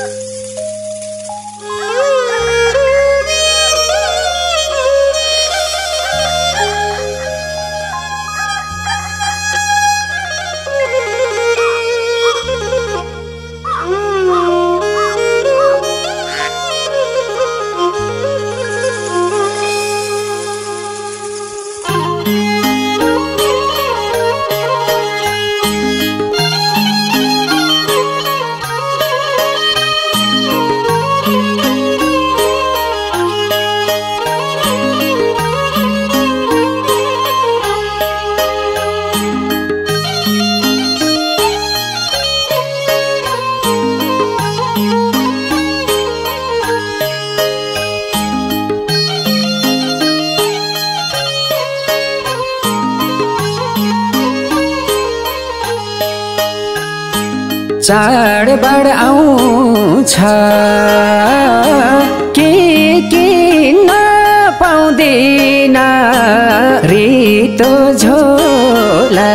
Yeah. चाडबाड आउँछ। के के नपाउँदैन रितो झोला।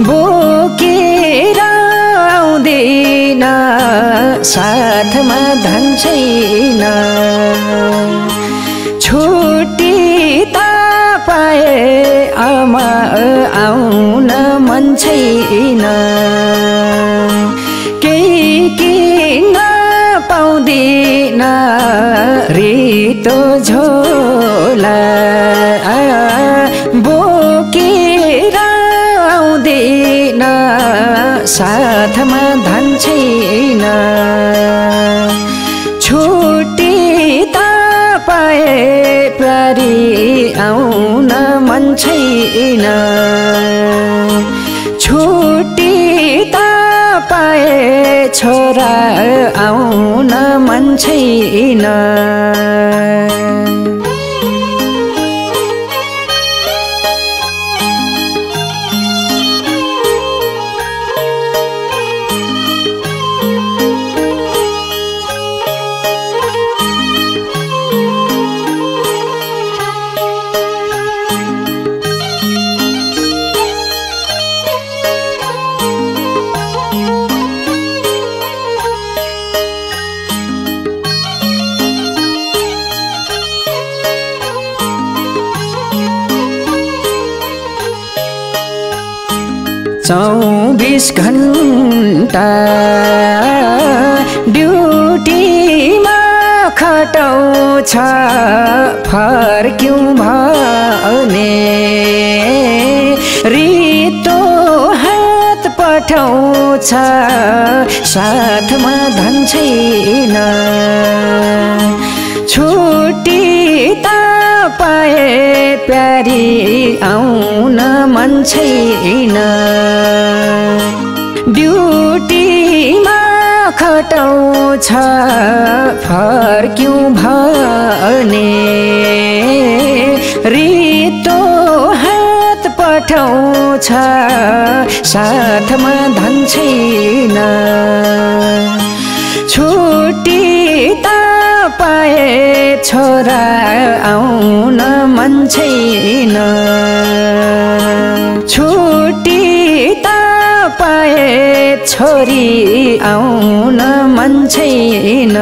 बोकेर आउँदैन साथमा धन छैन। छैन। केही किन पाउँदिन रितो झोला बोकेर आउँदिन। साथमा धन छैन। त पाए प्रारी आउन मन छैन। छोरा आउन मन छैन चौबिस घन्टा ड्युटीमा खटाउँछ फर्क्यौँ भने रितो हात पठाउँछ साथमा धन छैन। छुट्टी पाए प्यारी आउन मन छैन। ड्युटीमा खटाउँछ फर्क्यौँ भने। रितो हात पठाउँछ साथमा धन छैन। छुट्टी पाए छोरा आउन मन छैन। छुट्टी त पाए छोरी आउन मन छैन।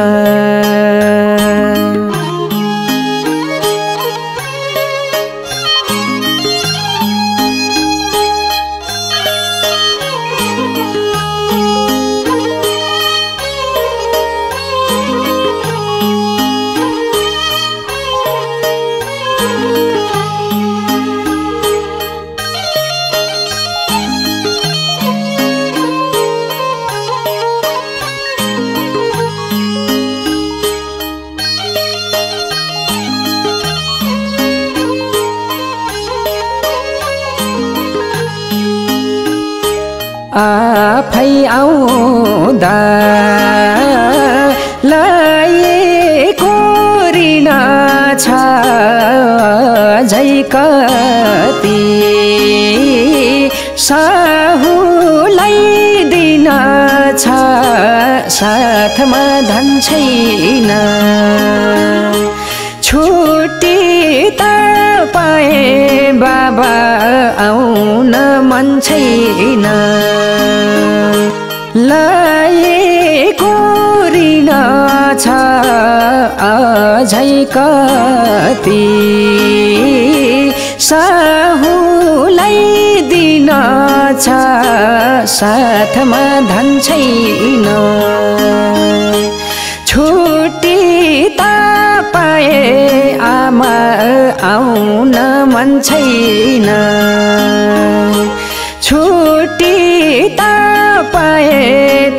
आफै आउँदा लाएको ऋण छ झै कति साहुलाई दिन छ साथमा धन छैन छुट्टी त पाए बाबा आउन मन छैन। अझै कति साहुलाई दिन छ साथमा धन छैन। छुट्टी त पाए आमा आउन मन छैन।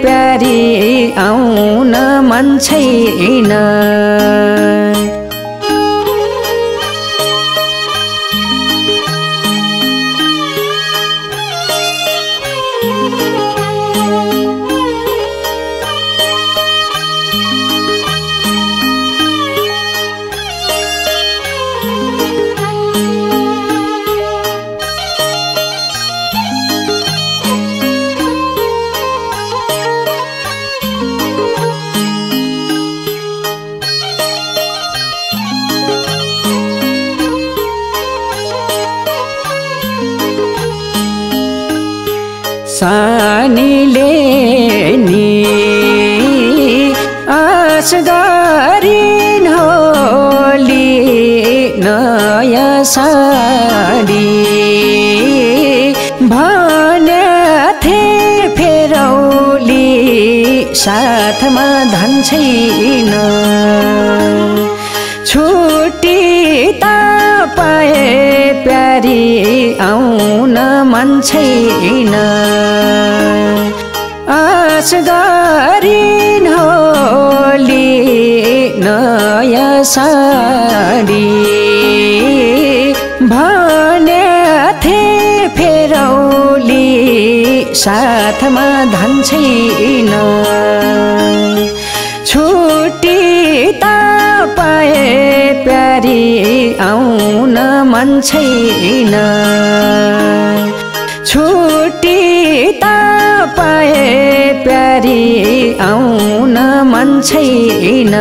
प्यारी आउन मन छैन। सानीले नि आश गरिन् होली नयाँ साडी भन्थे फेरौली साथमा धन छैन। छुट्टी त पाए प्यारी आउन मन छैन। आश गरिन् होली नयाँ साडी। भन्थे फेरौली साथमा धन छैन। छुट्टी प्यारी आउन मन छैन। छुट्टी त पाए प्यारी आउन मन छैन।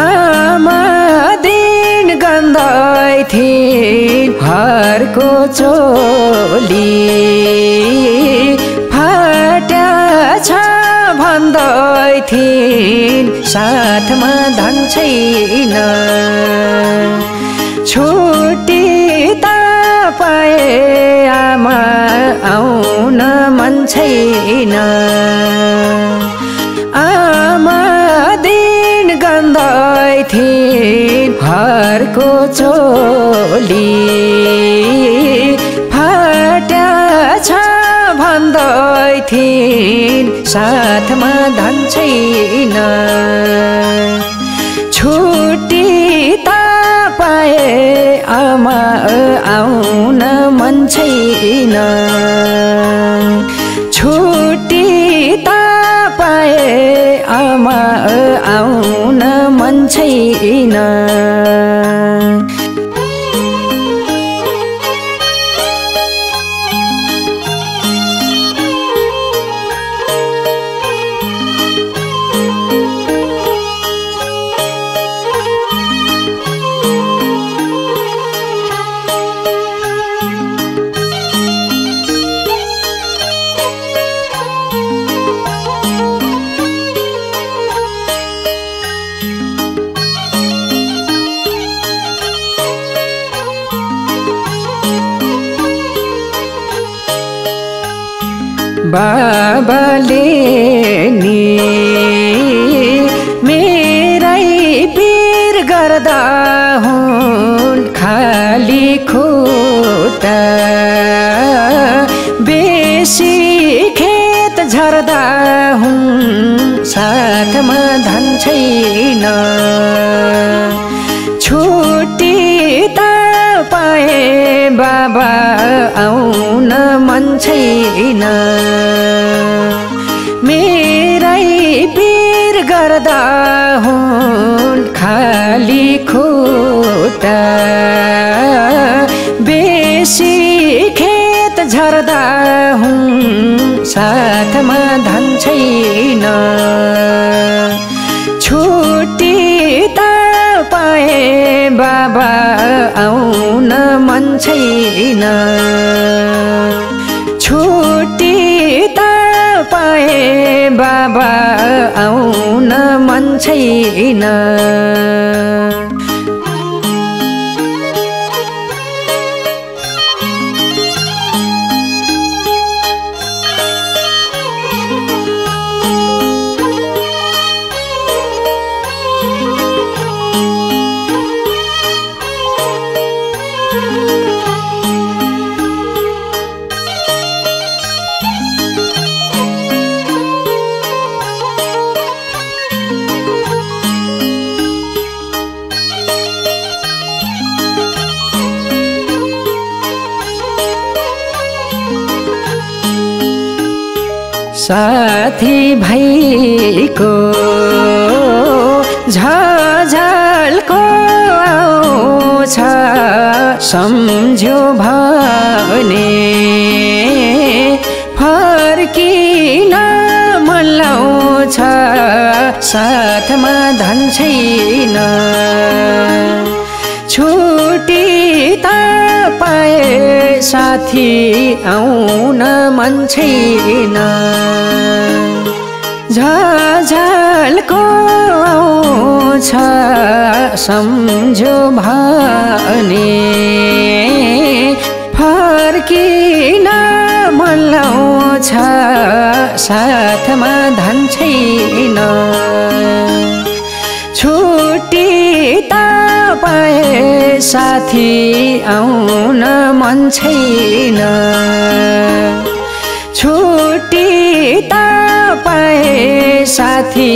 आमा दिन गन्दै थिइन्। हरको चोली फाट्या छ भन्दै थिइन्। साथमा धन छैन। छुट्टी त पाए आमा आउन मन छैन। हरको चोली फाट्या छ भन्दै थिइन् साथमा धन छैन। छुट्टी त पाए आमा आउन मन छैन। छुट्टी त पाए आमा आउन मन छैन। बाबाले नि मेरै पिर गर्दा हुन् खाली खोटा बेसी खेत झर्दा हुन् साथमा धन छैन। छुट्टी त पाए बाबा आउन मन छैन। गर्दा हुन् खाली खुट्टा बेसी खेत झर्दा हुन् साथमा धन छैन। छुट्टी त पाए बाबा आउन मन छैन। मन छैन साथी भैको झझलको आउँछ। सम्झ्यो भने फर्किन मन लाउँछ। साथमा धन छैन। साथी आउन मन छैन। झझलको आउँछ सम्झो भने। फर्किन मन लाउँछ साथमा धन छैन। छुट्टी त पाए साथी आउन मन छैन। छुट्टी त पाए साथी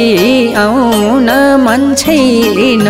आउन मन छैन।